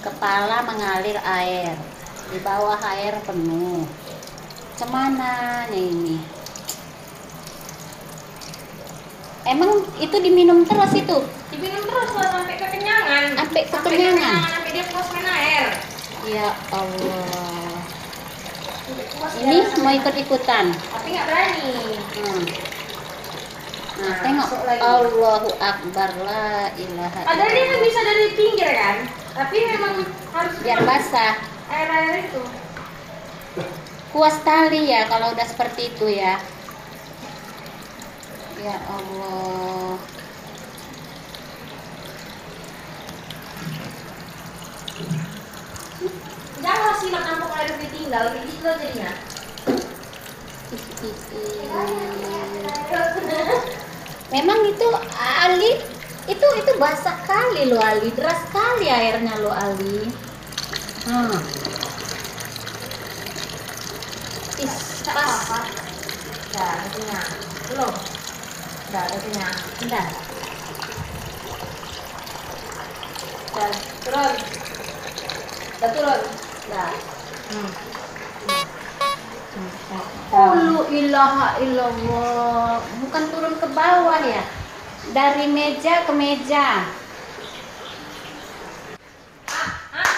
kepala mengalir air di bawah air penuh cemana ini emang itu diminum terus itu Diminum terus lah sampai kekenyangan. Sampai kekenyangan? sampai dia puas main air. ya Allah ini mau ikut ikutan Tapi nggak berani. Hmm. Nah, Nah, tengok. Allahu Akbar la ilaha Padahal dia kan bisa dari pinggir kan. Tapi memang harus biar basah. air-air itu. Kuas tali ya kalau udah seperti itu ya. Ya Allah. Jangan simak nampok air ditinggal, gitu jadinya. Ih, ih. Memang itu basah kali lo Ali, deras kali airnya lo Ali. Hmm. Is, pas. apa-apa. Dah, ada kenyang. Belum. Dah, ada kenyang. Bentar. Dah, turun. Dah turun. Dah. Hmm. Oh, ilaha illallah. Bukan turun ke bawah ya dari meja ke meja. Ah, ah.